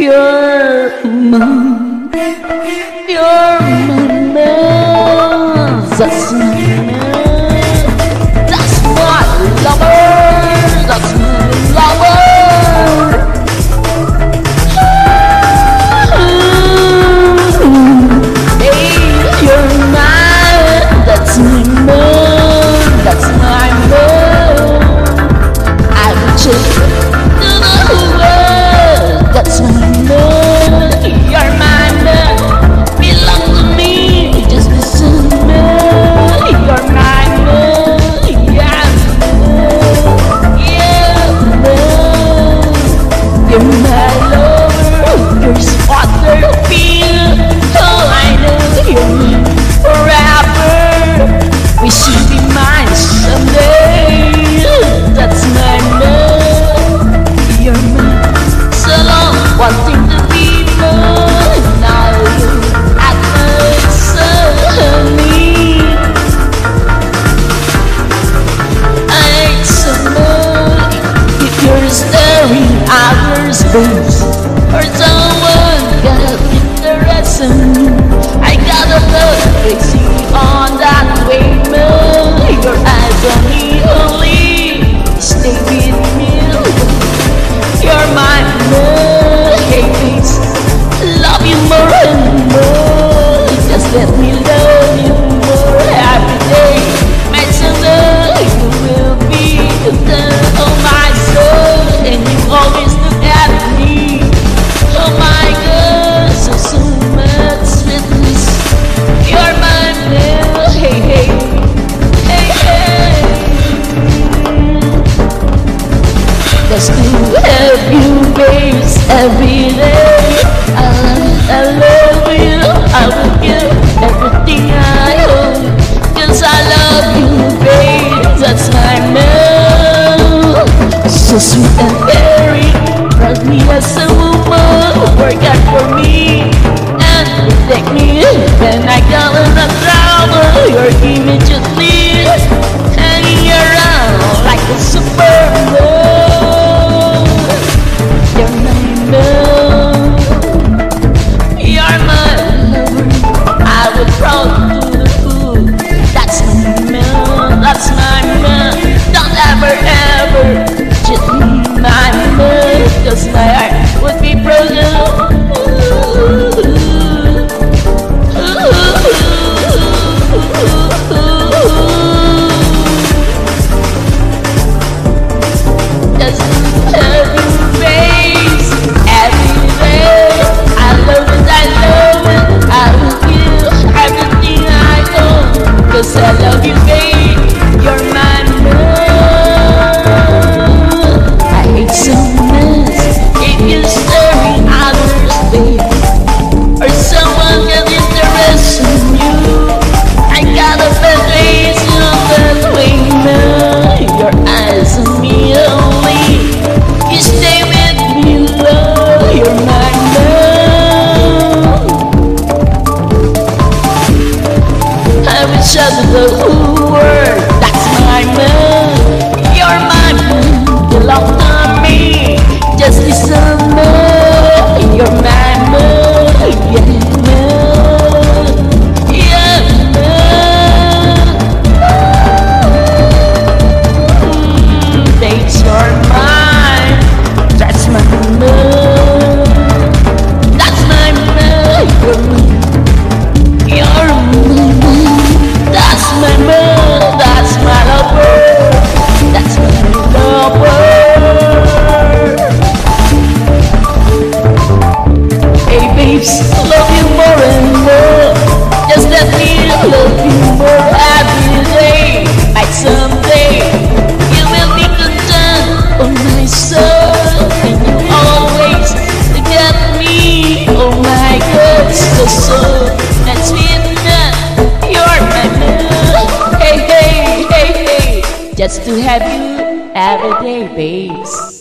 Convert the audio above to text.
Your mom, your mom, Sweet and airy, very Trust me as a woman Work out for me And protect me Then I got waves. Love you more and more. Just let me love you more every day. Like someday you will be content Oh my soul, and you always forget me. Oh my God, so so. That's me. You're my man. Hey hey hey hey. Just to have you every day, babes.